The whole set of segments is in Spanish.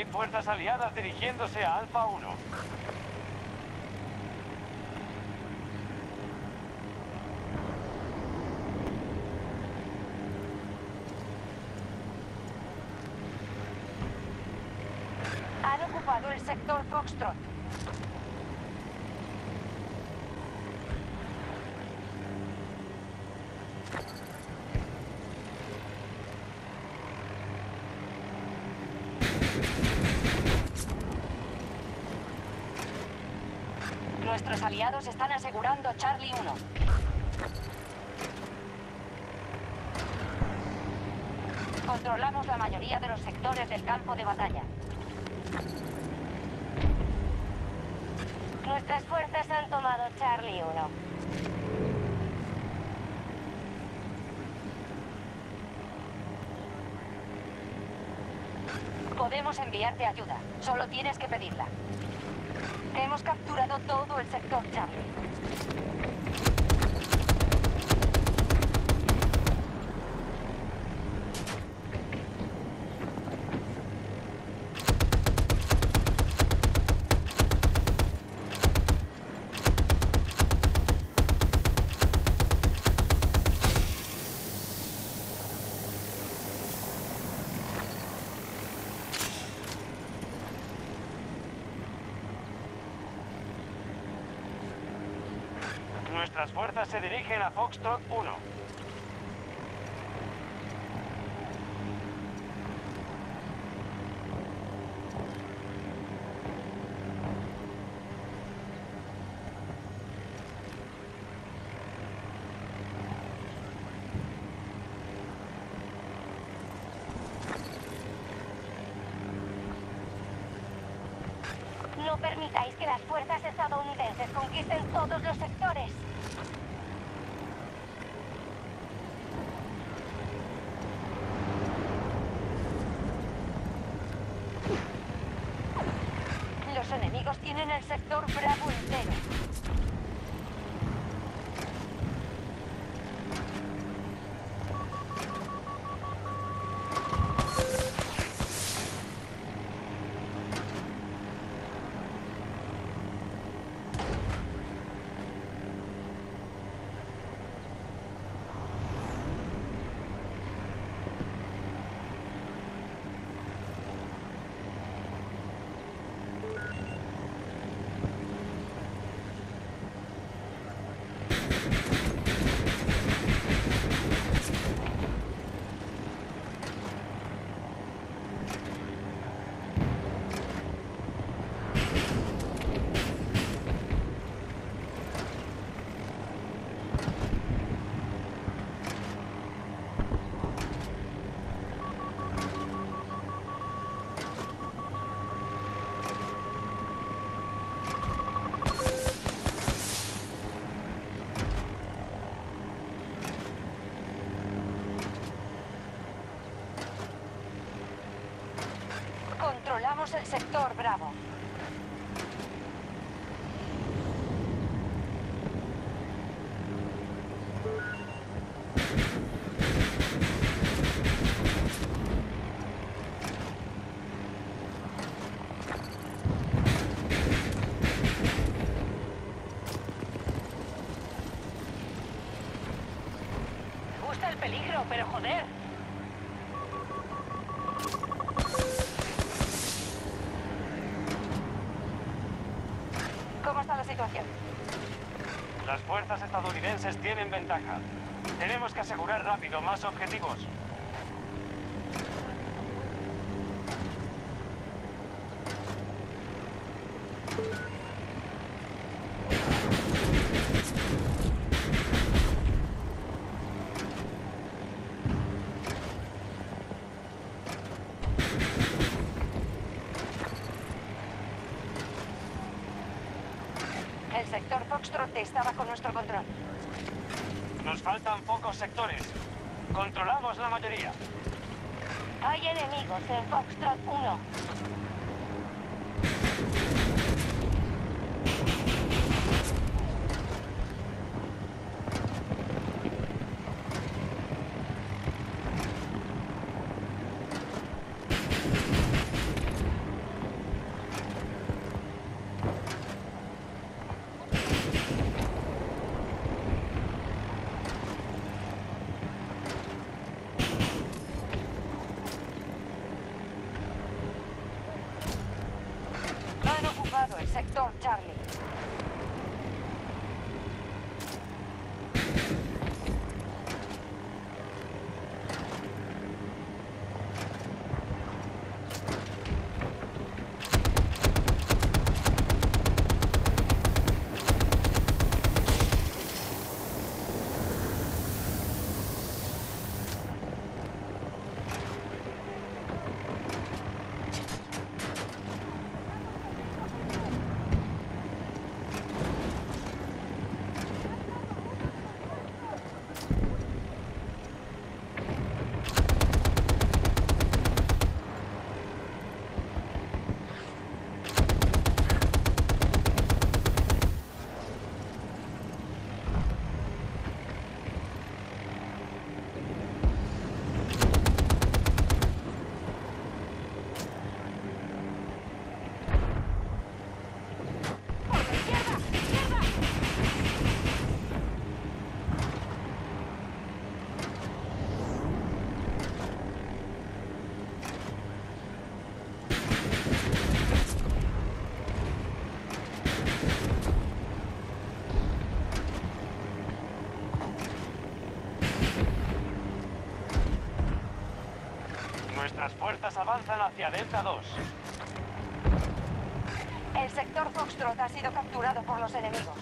Hay fuerzas aliadas dirigiéndose a Alfa 1. Han ocupado el sector Foxtrot. Nuestros aliados están asegurando Charlie 1. Controlamos la mayoría de los sectores del campo de batalla. Nuestras fuerzas han tomado Charlie 1. Podemos enviarte ayuda. Solo tienes que pedirla. Hemos capturado todo el sector Charlie. Nuestras fuerzas se dirigen a Foxtrot 1. No permitáis que las fuerzas estadounidenses conquisten todos los sectores. Los sector Bravo entero. El sector Bravo. Gusta el peligro, pero joder. ¿Cómo está la situación? Las fuerzas tienen ventaja. Tenemos que asegurar rápido más objetivos. El sector Foxtrot está bajo nuestro control. Nos faltan pocos sectores. Controlamos la mayoría. Hay enemigos en Foxtrot 1. Hacia Delta 2. El sector Foxtrot ha sido capturado por los enemigos.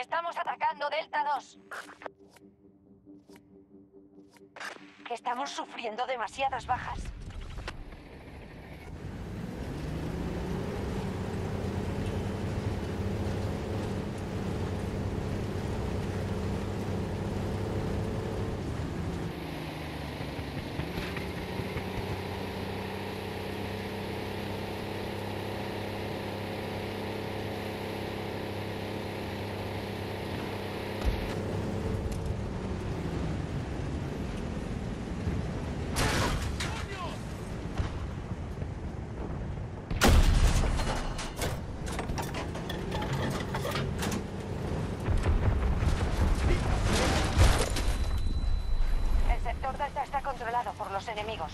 Estamos atacando Delta 2. Estamos sufriendo demasiadas bajas. El sector Delta está controlado por los enemigos.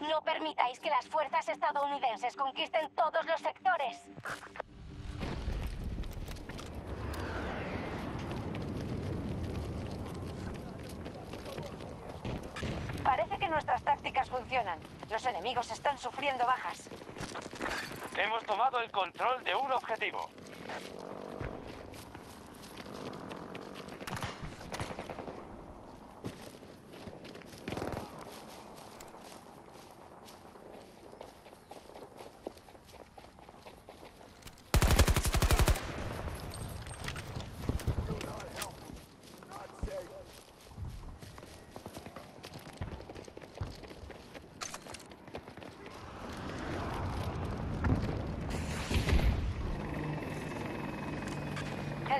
No permitáis que las fuerzas estadounidenses conquisten todos los sectores. Parece que nuestras tácticas funcionan. Los enemigos están sufriendo bajas. Hemos tomado el control de un objetivo.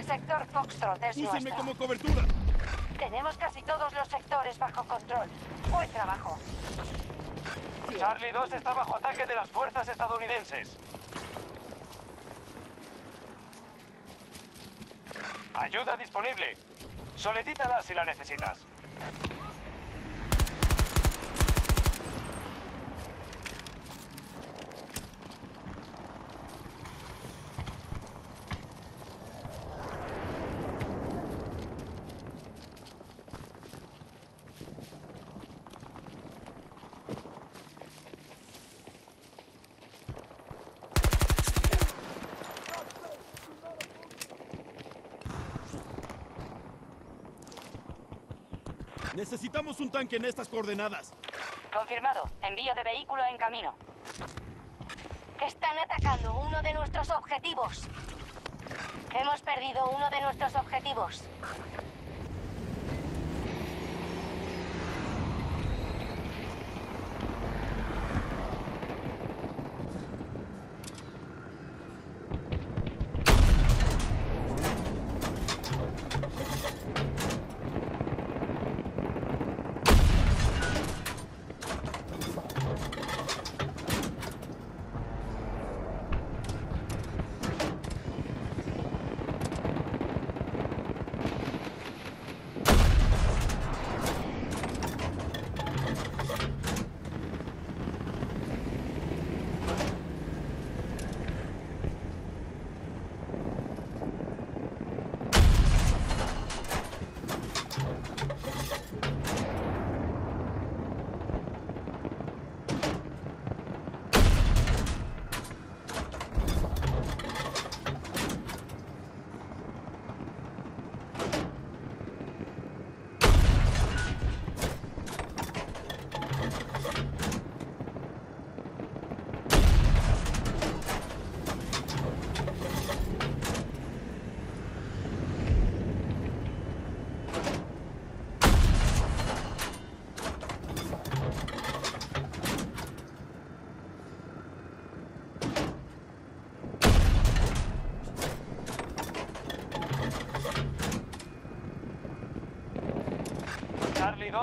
El sector Foxtrot es ¡Úsenme nuestro. como cobertura! Tenemos casi todos los sectores bajo control. Buen trabajo. Charlie 2 está bajo ataque de las fuerzas estadounidenses. Ayuda disponible. Solicítala si la necesitas. Necesitamos un tanque en estas coordenadas. Confirmado. Envío de vehículo en camino. Están atacando uno de nuestros objetivos. Hemos perdido uno de nuestros objetivos.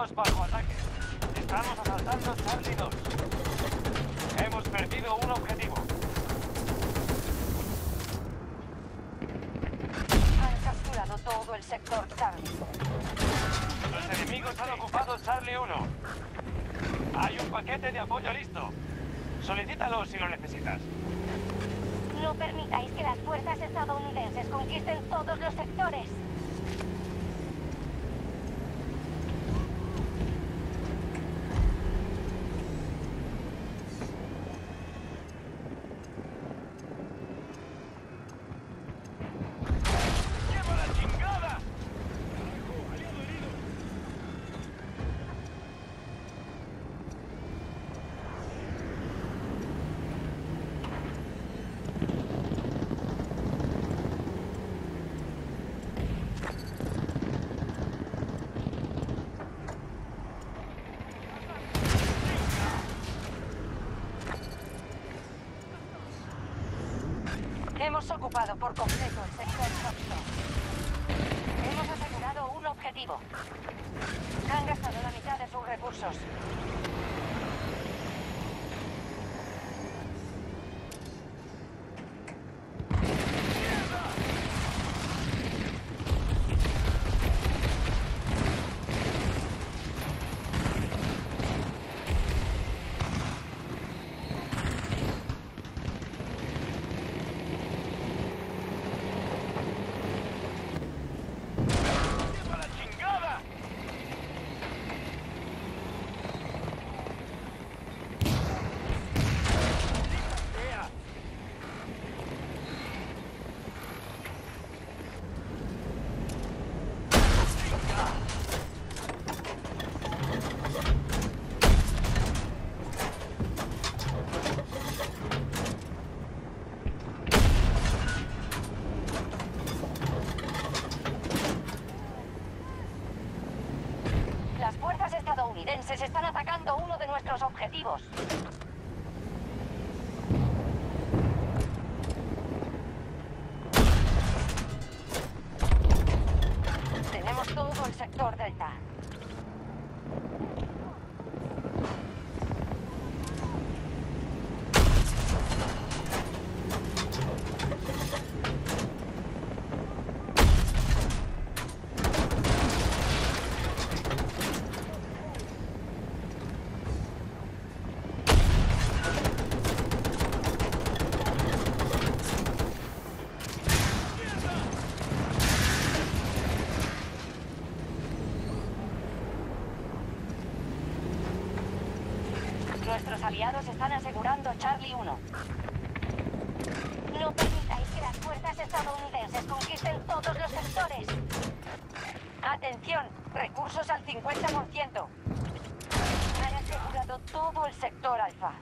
2 bajo ataque. Estamos asaltando Charlie 2. Hemos perdido un objetivo. Han capturado todo el sector Charlie. Los enemigos han ocupado Charlie 1. Hay un paquete de apoyo listo. Solicítalo si lo necesitas. No permitáis que las fuerzas estadounidenses conquisten todos los sectores. ¡Lleva la chingada! Hemos por completo el sector. Hemos asegurado un objetivo. Han gastado la mitad de sus recursos. ¡Lleva la chingada! ¡Sea! Las fuerzas estadounidenses están atacando uno de nuestros objetivos. Tenemos todo el sector Delta. Nuestros aliados están asegurando Charlie 1. No permitáis que las fuerzas estadounidenses conquisten todos los sectores. Atención, recursos al 50%. Han asegurado todo el sector alfa.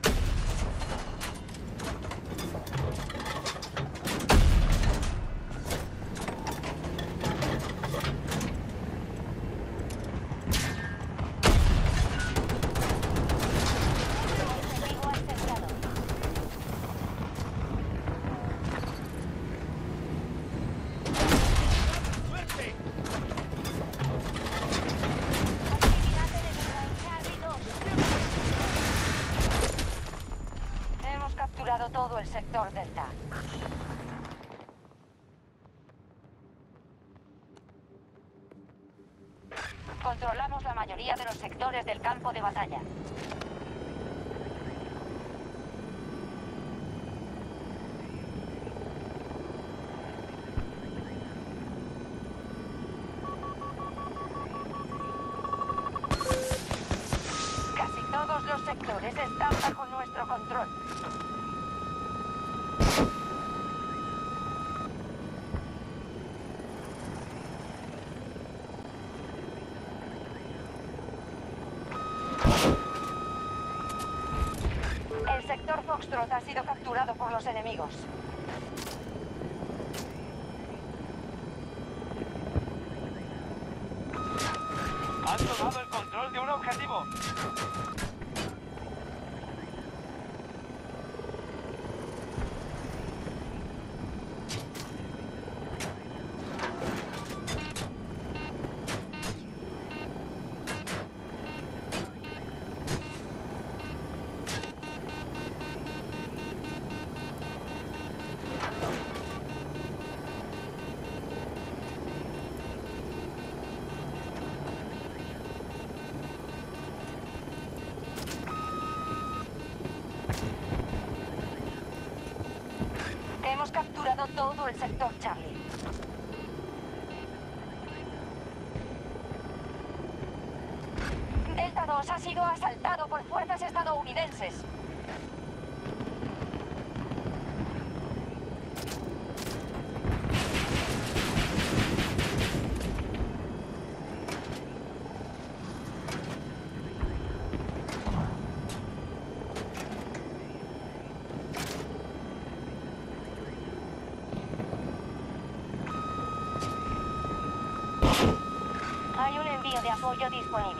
Controlamos la mayoría de los sectores del campo de batalla. Casi todos los sectores están bajo nuestro control. El Foxtrot ha sido capturado por los enemigos. Todo el sector Charlie. Apoyo disponible.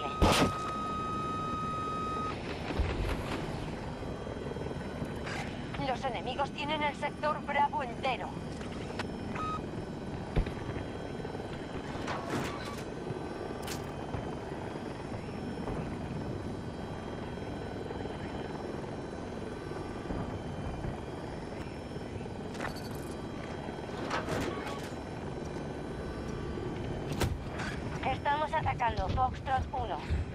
Atacando Foxtrot 1.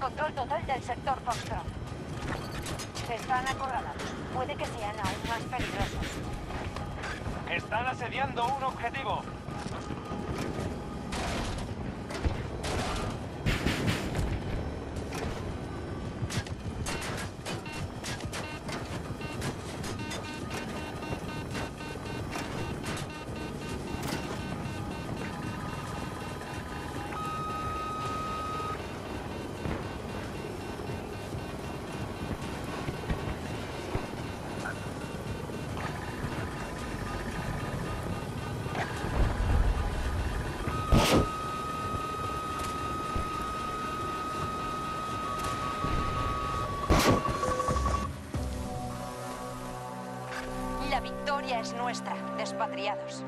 Control total del sector Foxtrot. Están acorralados. Puede que sean aún más peligrosos. Están asediando un objetivo. La victoria es nuestra, despatriados.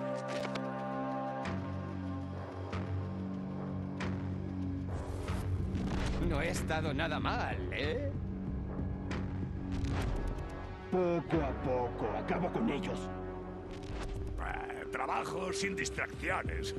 No he estado nada mal, ¿eh? Poco a poco, acabo con ellos. Eh, trabajo sin distracciones.